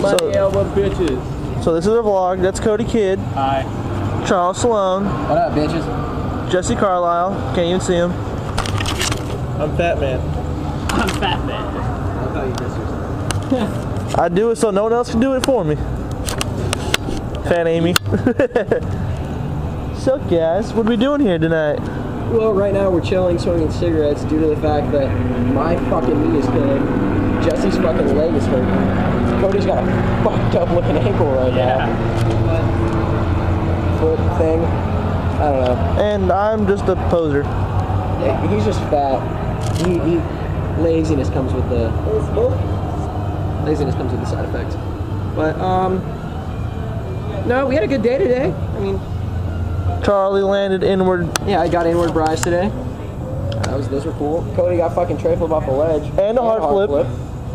Money elbow bitches. So this is a vlog. That's Cody Kidd, Hi. Charles Sloan, What up, bitches? Jesse Carlisle. Can't even see him. I'm Fat Man. I'm fat man. I thought you just yourself. I do it so no one else can do it for me. Fat Amy. so guys, what are we doing here tonight? Well, right now we're chilling, smoking cigarettes due to the fact that my fucking knee is killing. Jesse's fucking leg is hurting. Cody's got a fucked up looking ankle right now. Foot thing. I don't know. And I'm just a poser. Yeah, He's just fat. He, he laziness comes with the laziness comes with the side effects. But um, no, we had a good day today. I mean, Charlie landed inward yeah, I got inward bries today. That was those were cool. Cody got fucking tray flip off a ledge And a hard flip.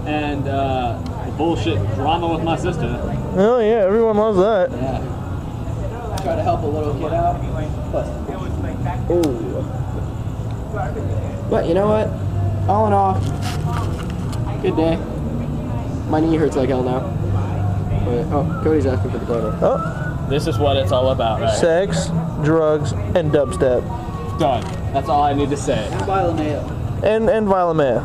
And uh, bullshit drama with my sister. Oh yeah, everyone loves that. Yeah. Try to help a little kid out. Ooh. But you know what? All in all, good day. My knee hurts like hell now. But, oh, Cody's asking for the camera. Oh, This is what it's all about, right? sex, drugs, and dubstep. Done. That's all I need to say. And and Violet Maya.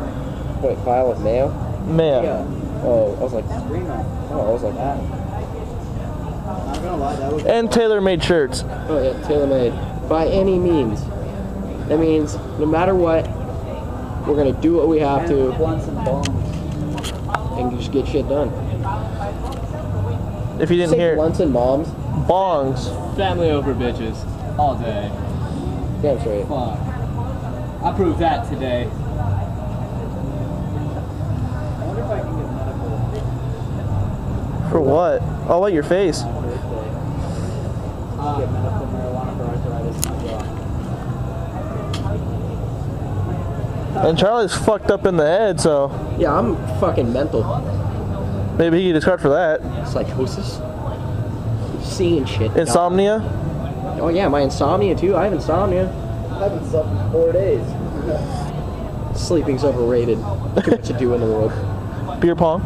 Wait, Violet Mayo? Maya. Oh, I was like, oh, I was like, And Taylor made shirts. oh yeah, tailor made. By any means. That means no matter what, we're gonna do what we have to and just get shit done. If you didn't Say hear, blunts and bombs. bongs. Family over bitches. All day. Damn straight. Fuck. I proved that today. For what? Oh, what your face? And Charlie's fucked up in the head, so Yeah, I'm fucking mental. maybe he can just card for that. Psychosis. Seeing shit. Insomnia. Oh yeah, my insomnia too. I have insomnia. I haven't slept in four days. Sleeping's overrated. Too much to do in the world. Beer pong.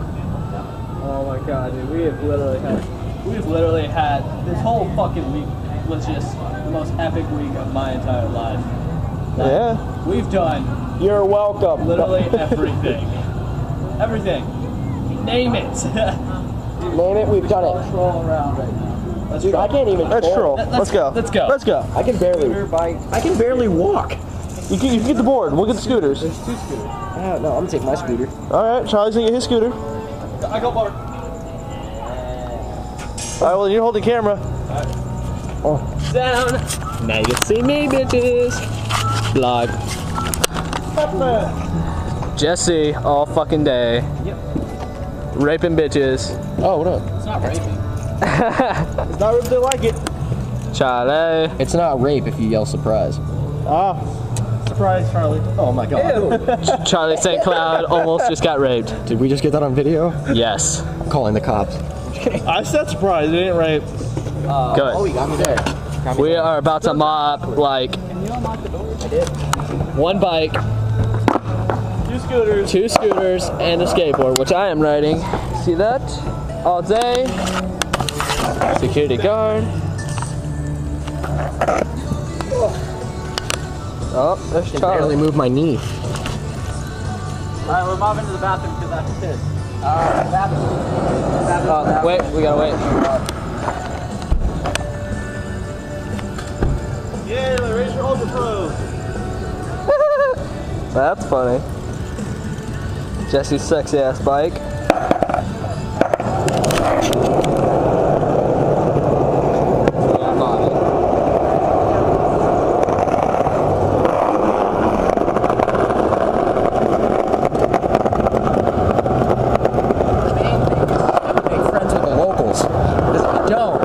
Oh my god, dude. We have literally had. We've literally had. This whole fucking week was just the most epic week of my entire life. Like, Yeah. We've done You're welcome. literally everything. everything. Name it. Name it, we've done it. Troll around right now. Let's Dude, I can't even. Let's troll. Let's- Let's go. let's go. Let's go. I can barely. I can barely walk. You can, you can get the board. We'll get the scooters. Ah, no, I'm gonna take my scooter. All right, Charlie's gonna get his scooter. I got more. All right, well you hold the camera. oh Down. Now you can see me, bitches. Vlog. Jesse, all fucking day. Yep. Raping bitches. Oh, what up? It's not raping. It's not if they like it. Charlie. It's not rape if you yell surprise. Ah, surprise, Charlie. Oh my god. Charlie St. Cloud almost just got raped. Did we just get that on video? Yes. I'm calling the cops. I said surprise. It ain't rape. Good. you oh, got me there. Got me We there. are about to mop like one bike, Two scooters. two scooters, and a skateboard, which I am riding. See that? All day. Security guard. Oh, there's I can barely move my knee. Alright, we're mobbing to the bathroom because that's pissed. Uh, bathroom. Uh, wait, we gotta wait. Yeah, raise your ultra pro. That's funny. Jesse's sexy ass bike. Make friends with the locals. Because if you don't,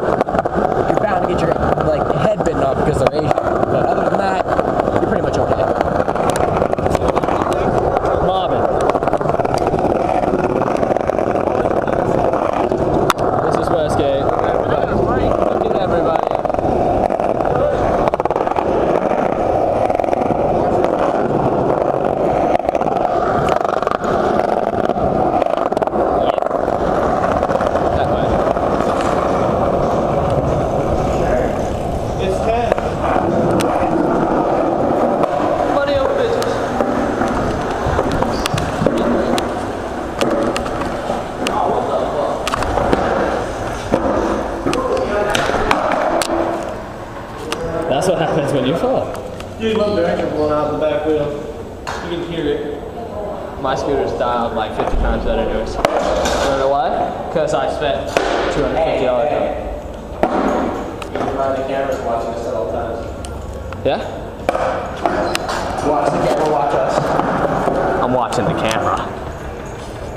you're bound to get your like head bitten off because they're Asian. But other than that, you're pretty much okay. Mobbing. This is Dude, my bearings are blowing out the back wheel. You can hear it. My scooter's dialed like 50 times better than yours. You wanna know why? Because I spent $250 on it. Behind the camera's watching us at all times. Yeah? Watch the camera, watch us. I'm watching the camera.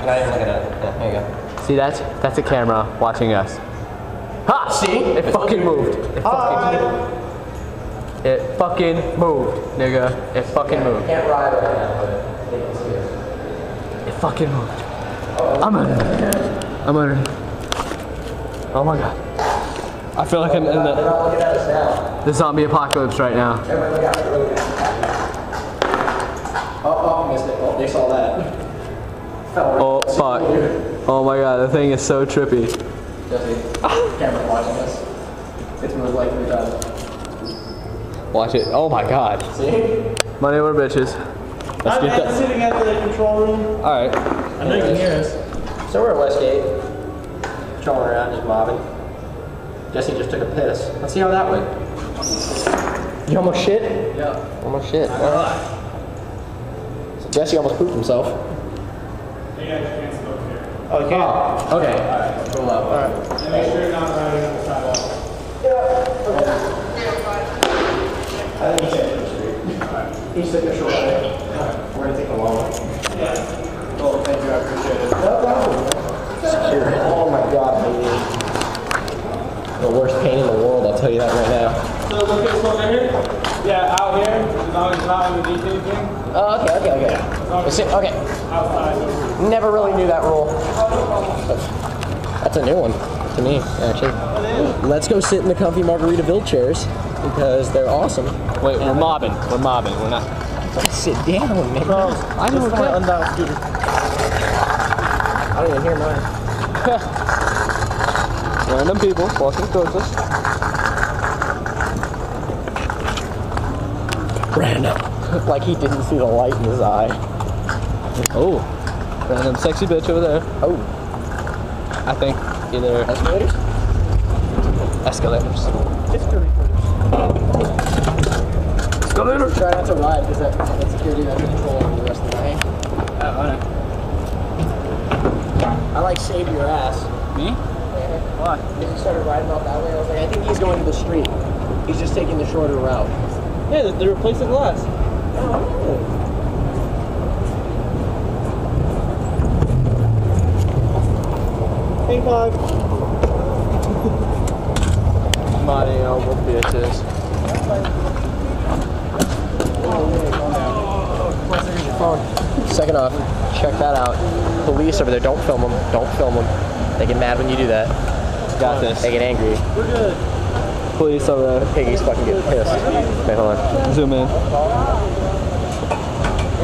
Not even looking at it. Yeah, there you go. See that? That's a camera watching us. Ha! See? It fucking moved. It fucking moved. It fucking moved, nigga. It fucking moved. Can't ride right now, but they can. It fucking moved. I'm under. I'm under. Oh my god. I feel like I'm in They're the, not looking at the zombie apocalypse right now. Everybody look out, everybody look out. Oh, oh, missed it. Oh, they saw that. Oh fuck. Oh my god, the thing is so trippy. Jesse, camera's watching us. It's moved like three times. Watch it. Oh my god. See? My name are bitches. Let's get that. sitting at the control room. Alright. I know you can hear us. So we're at Westgate, trolling around, just mobbing. Jesse just took a piss. Let's see how that went. You almost shit? Yeah. Almost shit. Alright. So Jesse almost pooped himself. Oh, you can. Oh, okay. Alright, roll up. Alright. Make sure you're not riding on the sidewalk. Yeah. I think he's taking the street. He's taking a short way. We're gonna take a long one. Yeah. Oh, thank you. I appreciate it. Secure. Oh my god, baby. The worst pain in the world, I'll tell you that right now. So look at this one here. Yeah, out here. As long as it's not underneath anything. Oh, okay, okay, okay. Let's see- Okay. Outside. Never really knew that rule. That's a new one to me, actually. Let's go sit in the comfy Margaritaville chairs because they're awesome. Wait, we're mobbing. We're mobbing. We're not. Sit down, man. I know is my scooter. I don't even hear mine. Random people walking towards us. Random. like he didn't see the light in his eye. Oh. Random sexy bitch over there. Oh, I think either escalators? escalators. Try not to ride because that, that security that's control over the rest of the night. Oh, I I like save your ass. Me? Why? If you started riding off that way, I was like, I think he's going to the street. He's just taking the shorter route. Yeah, they replaced the glass. Oh. Hey, five. Mighty elbow bitches. Second off, check that out. Police over there, don't film them. Don't film them. They get mad when you do that. Got this. They get angry. Police over there. Piggies fucking get pissed. Wait, hold on. Zoom in.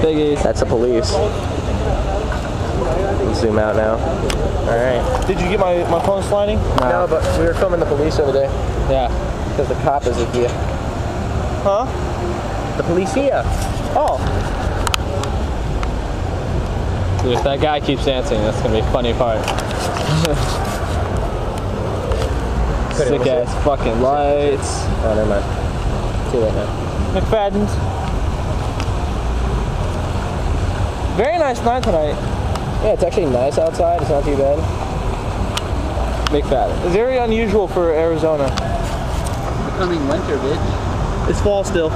Biggies. That's the police. Zoom out now. All right. Did you get my, my phone sliding? No, but we were filming the police over there Yeah. because the cop is here. Huh? The police here. Oh. Dude, if that guy keeps dancing, that's gonna be a funny part. Sick ass fucking lights. Oh, never mind. Too late now. McFadden's. Very nice night tonight. Yeah, it's actually nice outside. It's not too bad. McFadden. It's very unusual for Arizona. Becoming winter, bitch. It's fall still.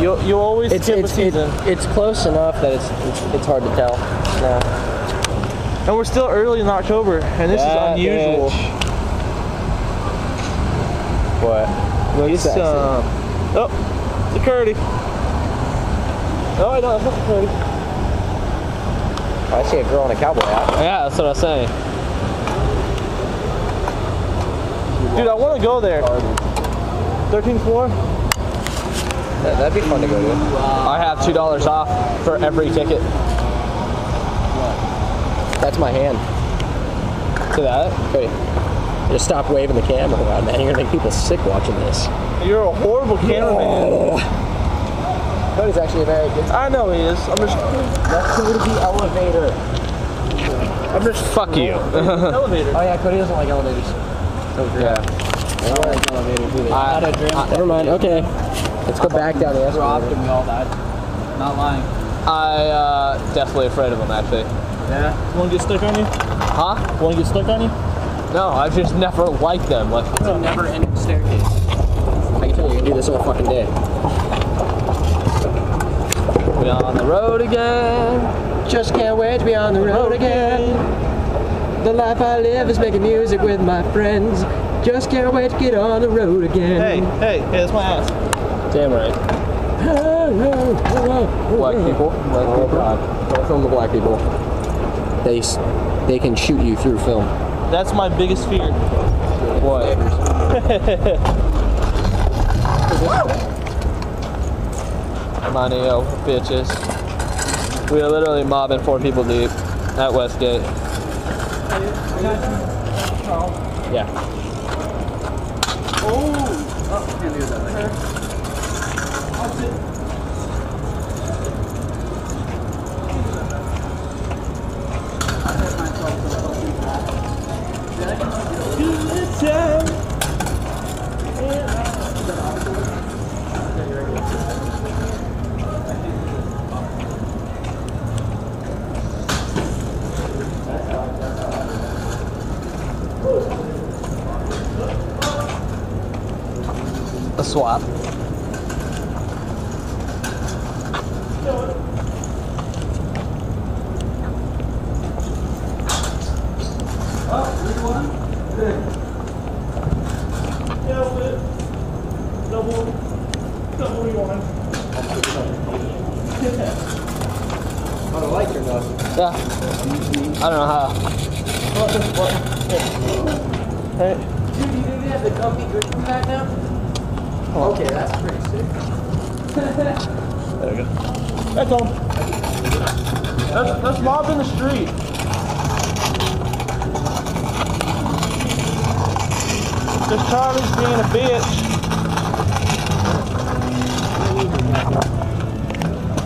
You'll, you'll always It's skip it's, a season. it's it's close enough that it's it's, it's hard to tell. No. and we're still early in October, and this That is unusual. bitch. What? Looks, sexy. um, oh, security. No, I don't. That's not security. I see a girl in a cowboy hat. Yeah, that's what I was saying. Dude, I want to go there. 13th floor? That, that'd be fun to go to. I have two dollars off for every ticket That's my hand. to that. Hey, just stop waving the camera around, man. You're gonna make people sick watching this. You're a horrible cameraman. Cody's actually a very good. I know he is. I'm just Let's go to the elevator. I'm just Fuck you. elevator. Oh yeah, Cody doesn't like elevators. So yeah. I don't like elevators either. I, Never mind. Okay. Let's go back down the Robbed escalator. and we all died. Not lying. I uh definitely afraid of him actually. Yeah. Want to get stuck on you? Huh? Want to get stuck on you? No, I've just never liked them. Like It's a never-ending staircase. I can tell you, you can do this all fucking day. We are on the road again. Just can't wait to be on the road again. The life I live is making music with my friends. Just can't wait to get on the road again. Hey, hey, hey, that's my ass. Damn right. Black people. Black Oh people. god. Don't film the black people. They they can shoot you through film. That's my biggest fear. What? Money, yo, bitches. We are literally mobbing four people deep at Westgate. Yeah. A swap. On the lights or nothing? Yeah. I don't know how. Hey, Dude, you think they have the comfy drinking back now? Okay, that's pretty sick. there we go. That's all. Let's, let's mob in the street. Cause Charlie's being a bitch.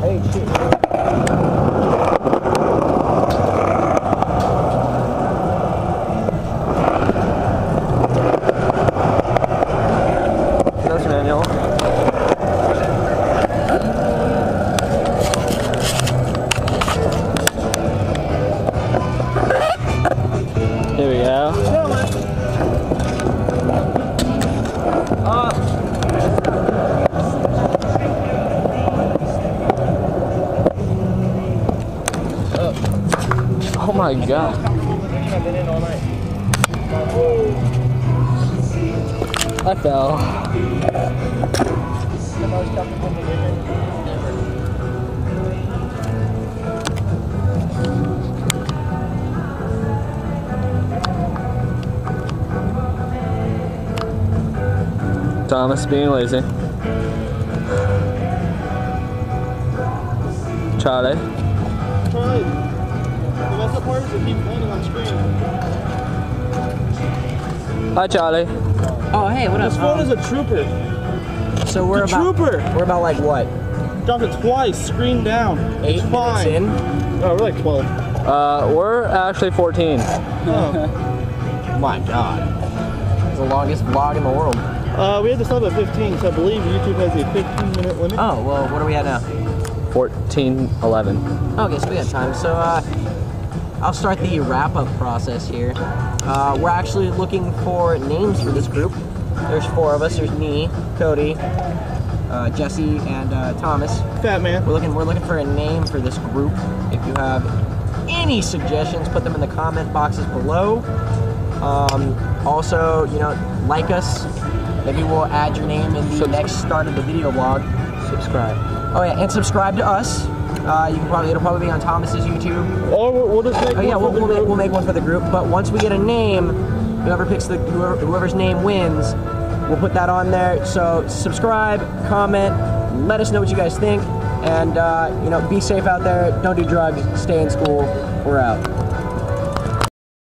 Hey, shit. My god. I fell. Thomas being lazy. Charlie. Charlie, the best part is it keeps landing on screen. Hi, Charlie. Oh, hey, what up? This phone is a trooper. so we're It's a about trooper. we're about like what? Dropped it twice, screen down. Eight it's fine. in. Oh, we're like 12. Uh, we're actually 14. Oh. My God. It's the longest vlog in the world. Uh, we had to stop at 15, so I believe YouTube has a 15 minute limit. Oh, well, what are we at now? 14, 11. Okay, so we got time. So, uh, I'll start the wrap-up process here. Uh, we're actually looking for names for this group. There's four of us. There's me, Cody, uh, Jesse, and uh, Thomas. Fat man. We're looking. We're looking for a name for this group. If you have any suggestions, put them in the comment boxes below. Um, also, you know, like us. Maybe we'll add your name in the Subs- next start of the video blog. Subscribe. Oh yeah, and subscribe to us. Uh, you can probably it'll probably be on Thomas's YouTube. Or we'll, we'll just make Oh yeah, one we'll, for we'll, the make, group. we'll make one for the group. But once we get a name, whoever picks the whoever, whoever's name wins, we'll put that on there. So subscribe, comment, let us know what you guys think, and uh, you know, be safe out there. Don't do drugs. Stay in school. We're out.